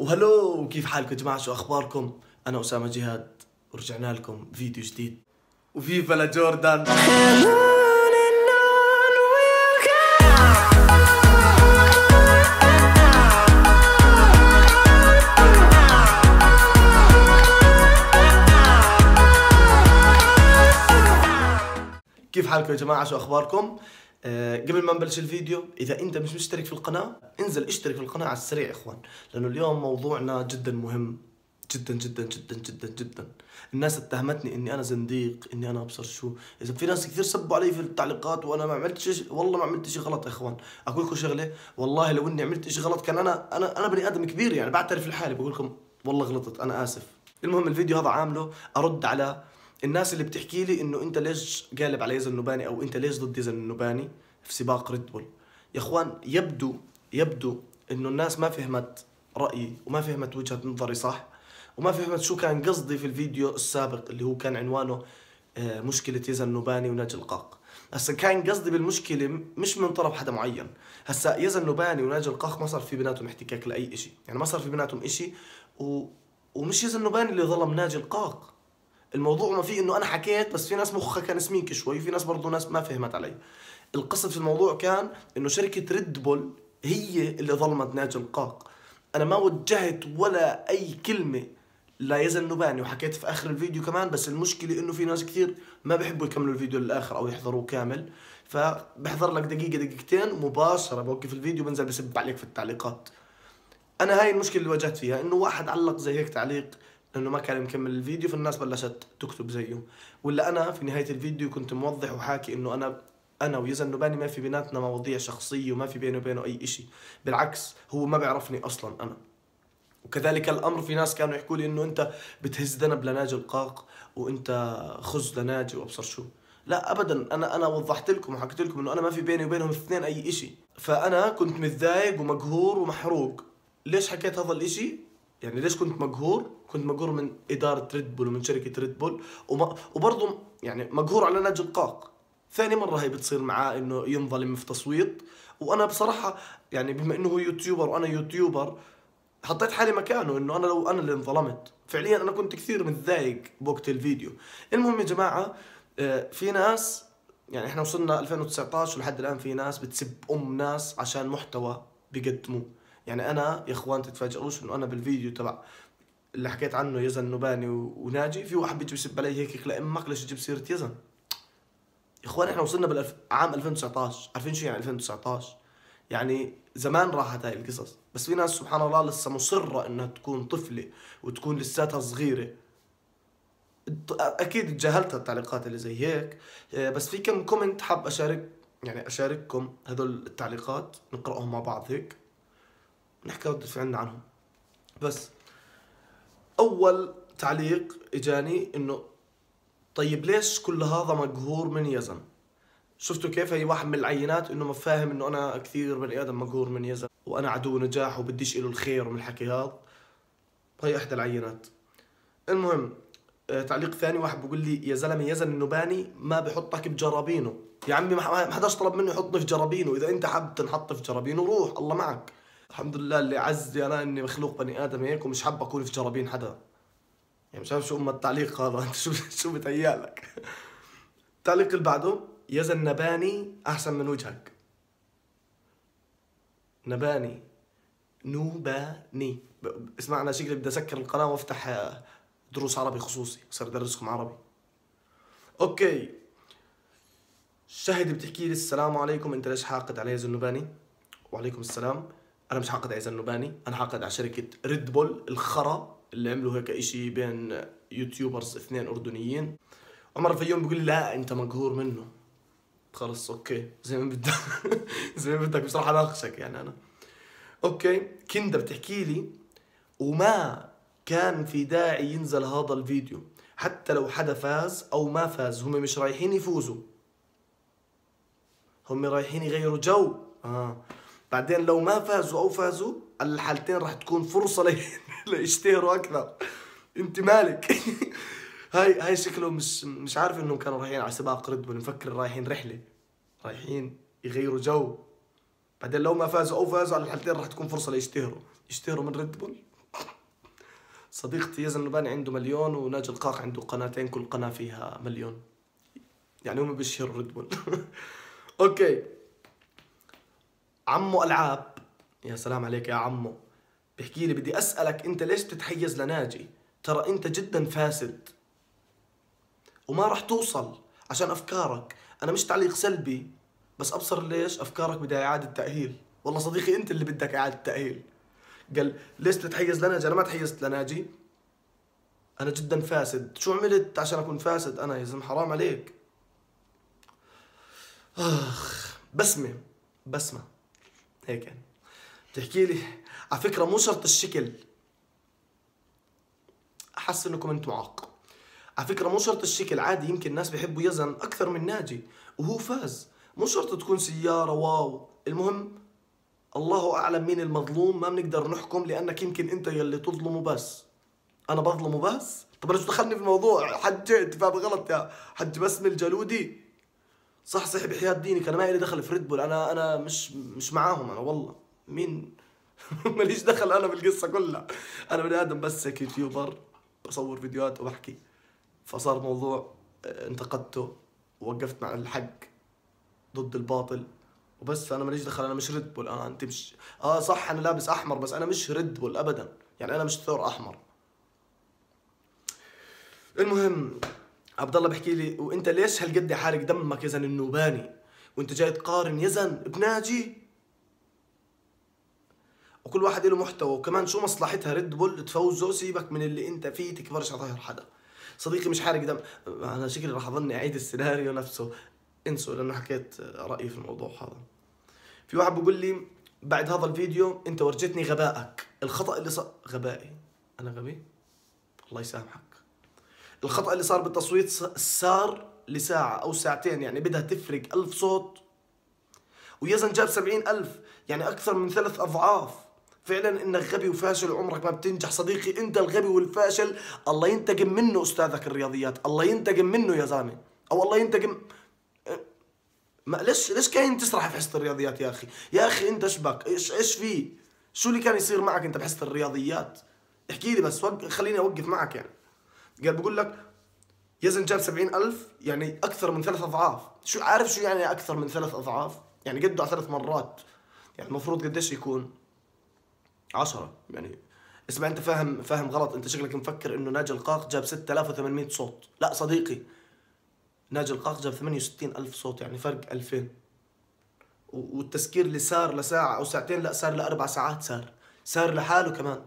وهلو كيف حالكم يا جماعة شو أخباركم؟ أنا أسامة جهاد ورجعنا لكم فيديو جديد وفيفا لجوردان كيف حالكم يا جماعة شو أخباركم؟ أه قبل ما نبلش الفيديو إذا أنت مش مشترك في القناة انزل اشترك في القناة على السريع يا إخوان. لأنه اليوم موضوعنا جدا مهم. جدا جدا جدا جدا جدا. الناس اتهمتني إني أنا زنديق إني أنا أبصر شو. إذا في ناس كثير سبوا علي في التعليقات وأنا ما عملت شيء والله ما عملت شيء غلط يا إخوان. أقول لكم شغلة والله لو إني عملت شيء غلط كان أنا أنا أنا بني آدم كبير يعني بعترف لحالي بقول لكم والله غلطت أنا آسف. المهم الفيديو هذا عامله أرد على الناس اللي بتحكي لي إنه أنت ليش قالب على يزن النباني أو أنت ليش ضد يزن النباني في سباق ريد بول يا إخوان يبدو يبدو إنه الناس ما فهمت رأيي وما فهمت وجهة نظري صح وما فهمت شو كان قصدي في الفيديو السابق اللي هو كان عنوانه آه، مشكلة يزن النباني وناجي القاق. هسا كان قصدي بالمشكلة مش من طرف حدا معين. هسا يزن النباني وناجي القاق ما صار في بيناتهم احتكاك لأي إشي. يعني ما صار في بيناتهم إشي و... ومش يزن النباني اللي ظلم ناجي القاق. الموضوع ما فيه إنه أنا حكيت بس في ناس مخها كان سميك شوي وفي ناس برضه ناس ما فهمت علي. القصد في الموضوع كان إنه شركة ريد بول هي اللي ظلمت ناجي القاق أنا ما وجهت ولا أي كلمة لا يزن نباني وحكيت في آخر الفيديو كمان بس المشكلة إنه في ناس كثير ما بيحبوا يكملوا الفيديو للآخر أو يحضروه كامل. فبحضر لك دقيقة دقيقتين مباشرة. بوقف الفيديو بنزل بسب عليك في التعليقات. أنا هاي المشكلة اللي واجهت فيها إنه واحد علق زي هيك تعليق إنه ما كان مكمل الفيديو فالناس بلشت تكتب زيه. ولا أنا في نهاية الفيديو كنت موضح وحاكي إنه أنا أنا ويزن نباني ما في بيناتنا مواضيع شخصية وما في بيني وبينه أي إشي. بالعكس هو ما بيعرفني أصلا أنا. وكذلك الأمر في ناس كانوا يحكوا لي إنه أنت بتهز ذنب لناجي القاق وأنت خز لناجي وأبصر شو. لا ابدا. أنا أنا وضحت لكم وحكيت لكم إنه أنا ما في بيني وبينهم اثنين أي إشي. فأنا كنت متضايق ومقهور ومحروق. ليش حكيت هذا الإشي؟ يعني ليش كنت مقهور؟ كنت مقهور من إدارة Red Bull ومن شركة Red Bull وما وبرضه يعني مقهور على ناجي القاق. ثاني مرة هي بتصير معاه إنه ينظلم في تصويت. وأنا بصراحة يعني بما إنه هو YouTuber وأنا YouTuber حطيت حالي مكانه إنه أنا لو أنا اللي انظلمت. فعليا أنا كنت كثير متضايق بوقت الفيديو. المهم يا جماعة آه، في ناس يعني إحنا وصلنا 2019 ولحد الآن في ناس بتسب أم ناس عشان محتوى بيقدموه. يعني أنا يا إخوان تتفاجئوش إنه أنا بالفيديو تبع اللي حكيت عنه يزن النباني وناجي في واحد بيجي بيسب علي هيك لا أمك ليش تجيب سيرة يزن؟ يا إخوان إحنا وصلنا بالعام عام 2019 عارفين شو يعني 2019 يعني زمان راحت هاي القصص. بس في ناس سبحان الله لسه مصرة إنها تكون طفلة وتكون لساتها صغيرة. أكيد تجاهلت التعليقات اللي زي هيك. آه، بس في كم comment حاب اشارك يعني أشارككم هذول التعليقات نقرأهم مع بعض هيك. نحكي ردة فعلنا عنهم. بس أول تعليق إجاني إنه طيب ليش كل هذا مقهور من يزن؟ شفتوا كيف هي واحد من العينات إنه ما فاهم إنه أنا كثير بني آدم مقهور من يزن وأنا عدو نجاح وبديش له الخير ومن الحكي هذا؟ هي إحدى العينات. المهم آه، تعليق ثاني واحد بيقول لي يا زلمة يزن النباني ما بحطك بجرابينه. يا عمي ما حداش طلب مني يحطني في جرابينه. إذا أنت حاب تنحط في جرابينه روح الله معك. الحمد لله اللي عزني أنا إني مخلوق بني آدم هيك ومش حاب أكون في جرابين حدا. يعني مش عارف شو أم التعليق هذا. أنت شو شو بتهيالك التعليق اللي بعده يزن نباني أحسن من وجهك. نباني. نوباني. اسمع أنا شكلي بدي أسكر القناة وأفتح آه، دروس عربي خصوصي. صار أدرسكم عربي. Okay. شهد بتحكي لي السلام عليكم. أنت ليش حاقد علي يزن نباني؟ وعليكم السلام. أنا مش حاقد على يزن نباني أنا حاقد على شركة Red Bull الخرا اللي عملوا هيك إشي بين YouTubers اثنين أردنيين. عمر الفيوم بيقول لي لا أنت مقهور منه. خلص okay. زي ما بدك. زي ما بدك. بصراحة اناقشك يعني أنا. Okay. كندا بتحكي لي وما كان في داعي ينزل هذا الفيديو. حتى لو حدا فاز أو ما فاز هم مش رايحين يفوزوا. هم رايحين يغيروا جو. آه. بعدين لو ما فازوا أو فازوا الحالتين راح تكون فرصة لي... ليشتهروا أكثر. أنت مالك؟ هاي هاي شكله مش مش عارف إنهم كانوا رايحين على سباق Red Bull. مفكر رايحين رحلة. رايحين يغيروا جو. بعدين لو ما فازوا أو فازوا على الحالتين راح تكون فرصة ليشتهروا. يشتهروا من Red Bull. صديقتي يزن النباني عنده مليون وناجي القاق عنده قناتين كل قناة فيها مليون. يعني هم بيشهروا Red Bull. Okay. عمو ألعاب. يا سلام عليك يا عمو. بيحكي لي بدي أسألك أنت ليش بتتحيز لناجي؟ ترى أنت جدا فاسد. وما راح توصل عشان أفكارك. أنا مش تعليق سلبي بس أبصر ليش أفكارك بدها إعادة تأهيل. والله صديقي أنت اللي بدك إعادة تأهيل. قال ليش بتتحيز لناجي؟ أنا ما تحيزت لناجي. أنا جدا فاسد. شو عملت عشان أكون فاسد؟ أنا يا زلمة حرام عليك. آخ بسمة بسمة. هيك يعني. بتحكي لي على فكرة مو شرط الشكل. أحس إنكم أنتم معاق على فكرة مو شرط الشكل عادي يمكن الناس بيحبوا يزن أكثر من ناجي وهو فاز. مو شرط تكون سيارة wow. المهم الله أعلم مين المظلوم. ما بنقدر نحكم لأنك يمكن أنت يلي تظلمه بس. أنا بظلمه بس؟ طب ليش دخلني في الموضوع انت فاهم غلط يا حج بسم الجلودي صح صح بحياة دينك أنا ما لي دخل في Red Bull أنا أنا مش مش معاهم أنا والله. مين؟ ماليش دخل أنا بالقصة كلها. أنا بني آدم بس هيك YouTuber بصور فيديوهات وبحكي. فصار موضوع آه، انتقدته ووقفت مع الحق ضد الباطل. وبس فأنا ماليش دخل أنا مش Red Bull أنا أنت مش آه صح أنا لابس أحمر بس أنا مش Red Bull ابدا. يعني أنا مش ثور أحمر. المهم عبد الله بحكي لي وإنت ليش هالقد حارق دمك يزن النوباني؟ وإنت جاي تقارن يزن بناجي وكل واحد له محتوى وكمان شو مصلحتها؟ Red Bull تفوزه سيبك من اللي إنت فيه تكبرش على ظهر حدا. صديقي مش حارق دم أنا شكلي راح أظني أعيد السيناريو نفسه. انسوا لأنه حكيت رأيي في الموضوع هذا. في واحد بيقول لي بعد هذا الفيديو إنت ورجيتني غبائك. الخطأ اللي صار غبائي. أنا غبي؟ الله يسامحك. الخطأ اللي صار بالتصويت صار لساعة أو ساعتين يعني بدها تفرق ألف صوت. ويزن جاب سبعين ألف يعني أكثر من ثلاث أضعاف. فعلا إنك غبي وفاشل وعمرك ما بتنجح. صديقي أنت الغبي والفاشل. الله ينتقم منه أستاذك الرياضيات. الله ينتقم منه يا زلمة. أو الله ينتقم ما ليش ليش كاين تسرح في حصة الرياضيات يا أخي؟ يا أخي أنت اشبك إيش إيش في؟ شو اللي كان يصير معك أنت بحصة الرياضيات؟ احكي لي بس وق... خليني أوقف معك يعني. قال بقول لك يزن جاب سبعين ألف يعني أكثر من ثلاث أضعاف. شو عارف شو يعني أكثر من ثلاث أضعاف؟ يعني قده على ثلاث مرات. يعني المفروض قديش يكون؟ عشرة. يعني اسمع أنت فاهم فاهم غلط. أنت شكلك مفكر إنه ناجي القاق جاب 6800 صوت. لا صديقي ناجي القاق جاب 68 ألف صوت يعني فرق 2000 والتسكير اللي صار لساعة أو ساعتين لا صار لأربع ساعات صار. صار لحاله كمان.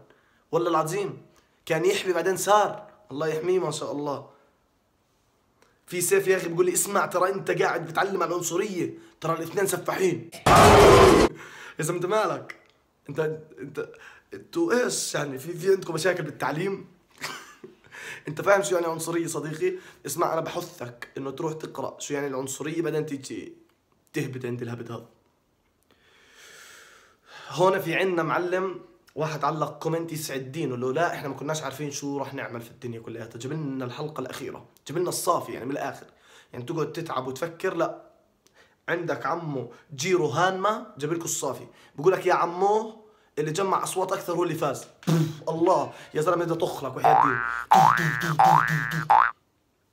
والله العظيم كان يحمي بعدين صار. الله يحميه ما شاء الله. في سيف يا أخي بيقول لي اسمع ترى أنت قاعد بتعلم على العنصرية ترى الاثنين سفاحين. يا زلمة أنت مالك؟ أنت أنت أنتوا إيش يعني؟ في في عندكم مشاكل بالتعليم؟ أنت فاهم شو يعني عنصرية صديقي؟ اسمع أنا بحثك إنه تروح تقرأ شو يعني العنصرية بعدين تيجي تهبط عند الهبد هذا. هون في عندنا معلم واحد علق كومنت يسعد دينه لو لا إحنا ما كناش عارفين شو راح نعمل في الدنيا كلها. جيب لنا الحلقة الأخيرة جيب لنا الصافي يعني من الآخر. يعني تقعد تتعب وتفكر لا. عندك عمو جيرو هانما جاب لكم الصافي. بقول لك يا عمو اللي جمع أصوات أكثر هو اللي فاز. الله يا زلمة بدي وحياة دين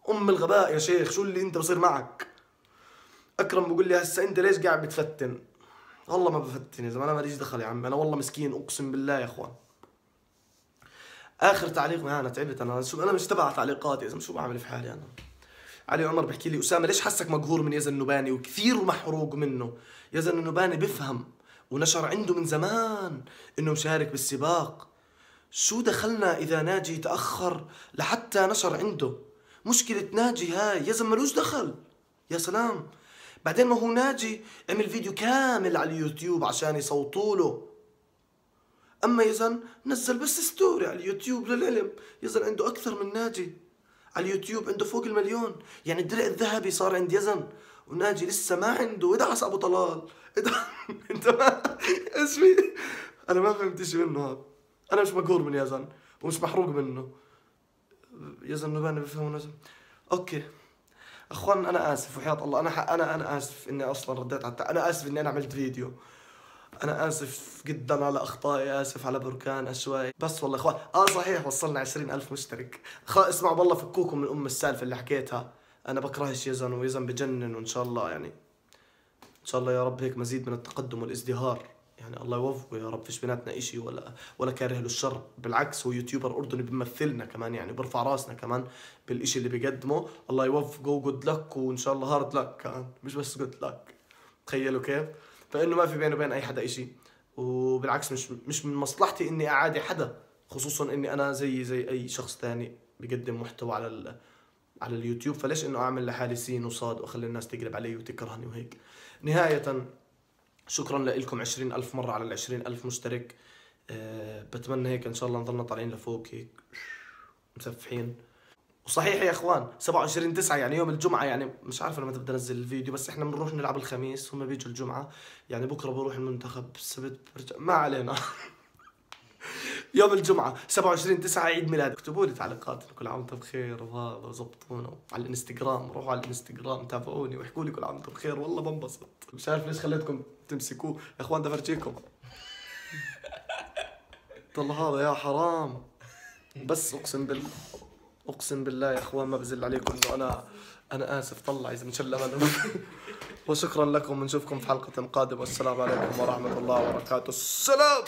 أم الغباء يا شيخ شو اللي أنت بصير معك؟ أكرم بقول لي هسه أنت ليش قاعد بتفتن؟ والله ما بفتن يا زلمه أنا ماليش دخل يا عم أنا والله مسكين أقسم بالله يا إخوان. آخر تعليق معنا تعبت أنا. شو أنا مش تبع تعليقات يا زلمه شو بعمل في حالي أنا؟ علي عمر بحكي لي أسامة ليش حسك مقهور من يزن النباني وكثير محروق منه. يزن النباني بفهم ونشر عنده من زمان إنه مشارك بالسباق. شو دخلنا إذا ناجي تأخر لحتى نشر عنده؟ مشكلة ناجي هاي. يزن ملوش دخل. يا سلام. بعدين ما هو ناجي عمل فيديو كامل على اليوتيوب عشان يصوتوا له. أما يزن نزل بس story على اليوتيوب للعلم. يزن عنده أكثر من ناجي. على اليوتيوب عنده فوق المليون. يعني الدرع الذهبي صار عند يزن. وناجي لسه ما عنده. ادعس أبو طلال. إنت ما إيش في أنا ما فهمت شيء منه هذا. أنا مش مقهور من يزن. ومش محروق منه. يزن نباني بفهم نزل okay. أخوان أنا آسف وحياة الله. أنا أنا أنا آسف إني أصلا رديت على أنا آسف إني أنا عملت فيديو. أنا آسف جدا على أخطائي آسف على بركان اشواي بس والله أخوان آه صحيح وصلنا عشرين ألف مشترك. خ... اسمعوا والله فكوكم من أم السالفة اللي حكيتها. أنا بكرهش يزن ويزن بجنن وإن شاء الله يعني إن شاء الله يا رب هيك مزيد من التقدم والازدهار. يعني الله يوفقه يا رب فيش بيناتنا إشي ولا ولا كاره له الشر بالعكس هو يوتيوبر أردني بيمثلنا كمان يعني برفع راسنا كمان بالإشي اللي بيقدمه. الله يوفقه و good luck وإن شاء الله hard luck كمان. مش بس good luck تخيلوا كيف؟ فإنه ما في بينه وبين أي حدا إشي. وبالعكس مش مش من مصلحتي إني أعادي حدا خصوصا إني أنا زي زي أي شخص تاني بيقدم محتوى على ال على اليوتيوب. فليش إنه أعمل لحالي سين وصاد وأخلي الناس تقلب علي وتكرهني وهيك؟ نهاية شكرا لكم عشرين ألف مرة على العشرين ألف مشترك. أه بتمنى هيك إن شاء الله نضلنا طالعين لفوق هيك مسفحين. وصحيح يا إخوان 27 9 يعني يوم الجمعة يعني مش عارف أنا متى بدي أنزل الفيديو بس إحنا بنروح نلعب الخميس هم بيجوا الجمعة. يعني بكرة بروح المنتخب السبت برجع ما علينا. يوم الجمعة 27 9 عيد ميلاد. اكتبوا لي تعليقات كل عام وأنتم بخير وهذا وظبطونا على الانستغرام روحوا على الانستغرام تابعوني واحكوا لي كل عام وأنتم بخير. والله بنبسط مش عارف ليش خليتكم تمسكوه. يا اخوان بدي افرجيكم طلع هذا يا حرام. بس اقسم بالله اقسم بالله يا اخوان ما بزل عليكم إنه أنا أنا آسف. طلع إذا مشلم أنا وشكرا لكم. ونشوفكم في حلقة قادمة. والسلام عليكم ورحمة الله وبركاته. السلام!